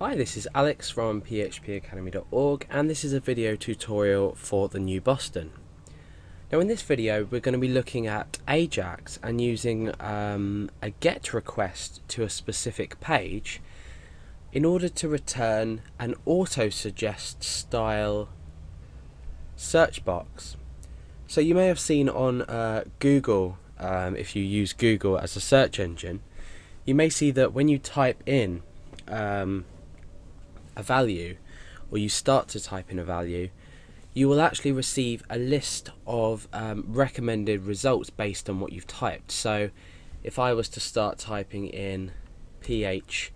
Hi, this is Alex from phpacademy.org and this is a video tutorial for the new Boston. Now in this video we're going to be looking at Ajax and using um, a GET request to a specific page in order to return an auto-suggest style search box. So you may have seen on uh, Google, um, if you use Google as a search engine, you may see that when you type in um, a value or you start to type in a value you will actually receive a list of um, recommended results based on what you've typed so if I was to start typing in ph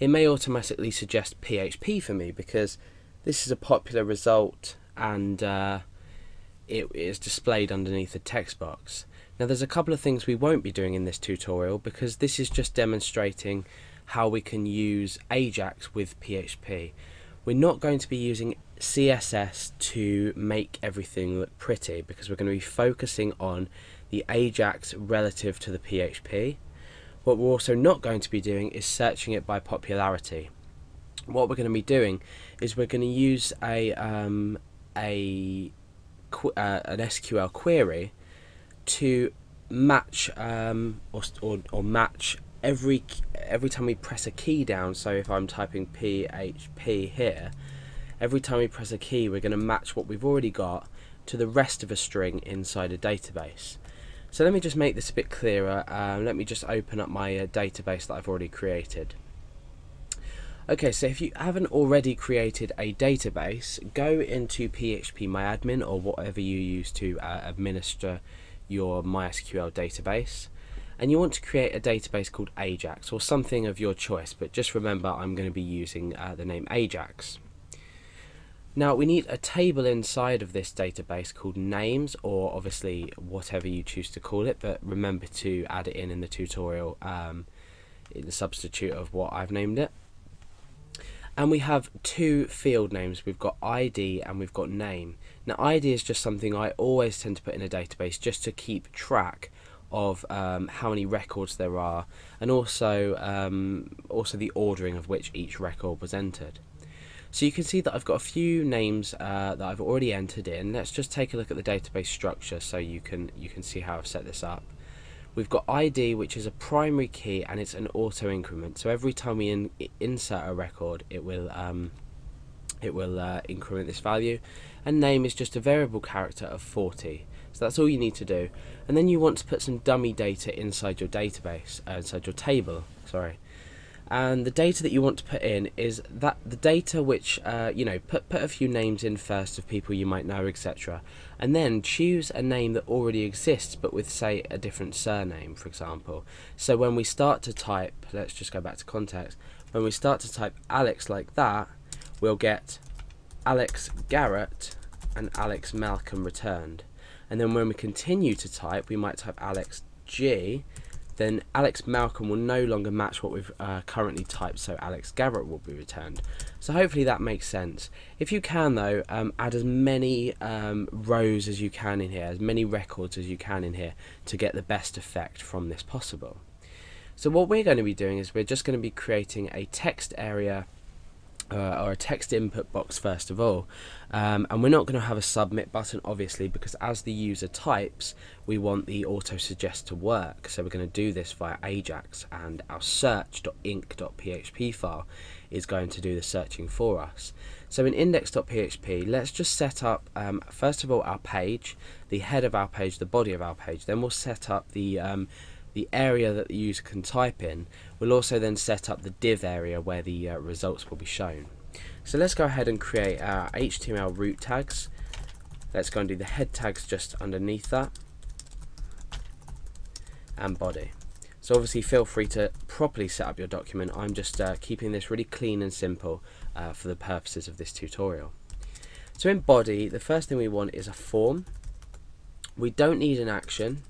it may automatically suggest PHP for me because this is a popular result and uh, it is displayed underneath the text box. Now there's a couple of things we won't be doing in this tutorial because this is just demonstrating how we can use Ajax with PHP. We're not going to be using CSS to make everything look pretty because we're going to be focusing on the Ajax relative to the PHP. What we're also not going to be doing is searching it by popularity. What we're going to be doing is we're going to use a um, a uh, an SQL query to match um, or, or, or match every every time we press a key down so if I'm typing PHP here every time we press a key we're going to match what we've already got to the rest of a string inside a database. So let me just make this a bit clearer um, let me just open up my uh, database that I've already created. Okay so if you haven't already created a database go into phpMyAdmin or whatever you use to uh, administer your MySQL database and you want to create a database called Ajax or something of your choice but just remember I'm going to be using uh, the name Ajax. Now we need a table inside of this database called names or obviously whatever you choose to call it but remember to add it in in the tutorial um, in the substitute of what I've named it. And we have two field names. We've got ID and we've got name. Now ID is just something I always tend to put in a database just to keep track of um, how many records there are and also um, also the ordering of which each record was entered. So you can see that I've got a few names uh, that I've already entered in. Let's just take a look at the database structure so you can you can see how I've set this up. We've got ID which is a primary key and it's an auto increment. So every time we in, insert a record it will um, it will uh, increment this value. And name is just a variable character of 40 so that's all you need to do. And then you want to put some dummy data inside your database uh, inside your table sorry. And the data that you want to put in is that the data which uh, you know put put a few names in first of people you might know etc and then choose a name that already exists but with say a different surname for example. So when we start to type let's just go back to context. When we start to type Alex like that we'll get Alex Garrett and Alex Malcolm returned. And then when we continue to type, we might type Alex G, then Alex Malcolm will no longer match what we've uh, currently typed, so Alex Garrett will be returned. So hopefully that makes sense. If you can though, um, add as many um, rows as you can in here, as many records as you can in here to get the best effect from this possible. So what we're going to be doing is we're just going to be creating a text area uh, or a text input box first of all. Um, and we're not going to have a submit button obviously because as the user types we want the auto suggest to work. So we're going to do this via Ajax and our search.inc.php file is going to do the searching for us. So in index.php let's just set up um, first of all our page the head of our page the body of our page. Then we'll set up the um, the area that the user can type in will also then set up the div area where the uh, results will be shown. So let's go ahead and create our HTML root tags. Let's go and do the head tags just underneath that and body. So obviously feel free to properly set up your document. I'm just uh, keeping this really clean and simple uh, for the purposes of this tutorial. So in body, the first thing we want is a form. We don't need an action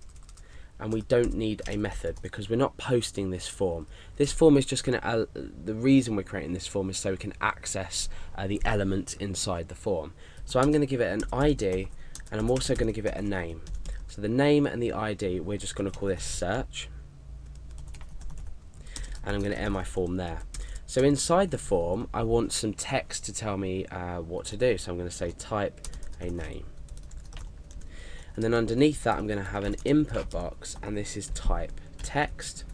and we don't need a method because we're not posting this form. This form is just going to, uh, the reason we're creating this form is so we can access uh, the elements inside the form. So I'm going to give it an ID and I'm also going to give it a name. So the name and the ID, we're just going to call this search and I'm going to end my form there. So inside the form, I want some text to tell me uh, what to do. So I'm going to say type a name. And then underneath that, I'm going to have an input box, and this is type text.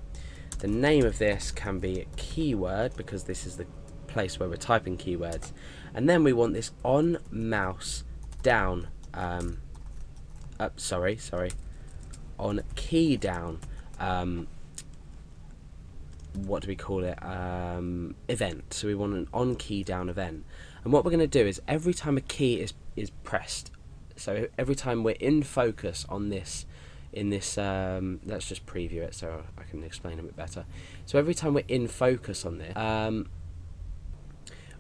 The name of this can be a keyword because this is the place where we're typing keywords. And then we want this on mouse down. Um, up, sorry, sorry. On key down. Um, what do we call it? Um, event. So we want an on key down event. And what we're going to do is every time a key is is pressed, so every time we're in focus on this, in this, um, let's just preview it so I can explain a bit better. So every time we're in focus on this, um,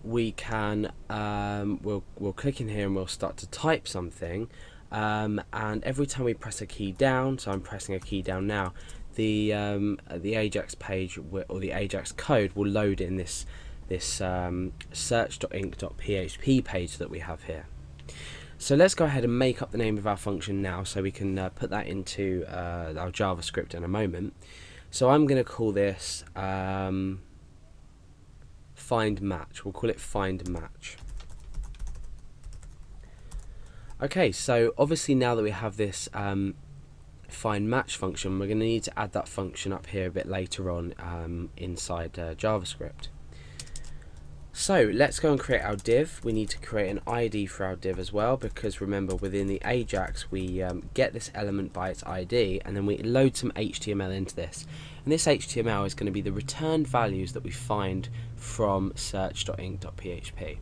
we can um, we'll we'll click in here and we'll start to type something. Um, and every time we press a key down, so I'm pressing a key down now, the um, the Ajax page or the Ajax code will load in this this um, search.inc.php page that we have here. So let's go ahead and make up the name of our function now so we can uh, put that into uh, our JavaScript in a moment. So I'm going to call this um, find match. We'll call it find match. Okay, so obviously now that we have this um, find match function, we're going to need to add that function up here a bit later on um, inside uh, JavaScript. So let's go and create our div. We need to create an ID for our div as well because remember within the Ajax we um, get this element by its ID and then we load some HTML into this. And this HTML is going to be the return values that we find from search.inc.php.